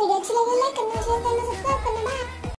Pues pero excelente la que no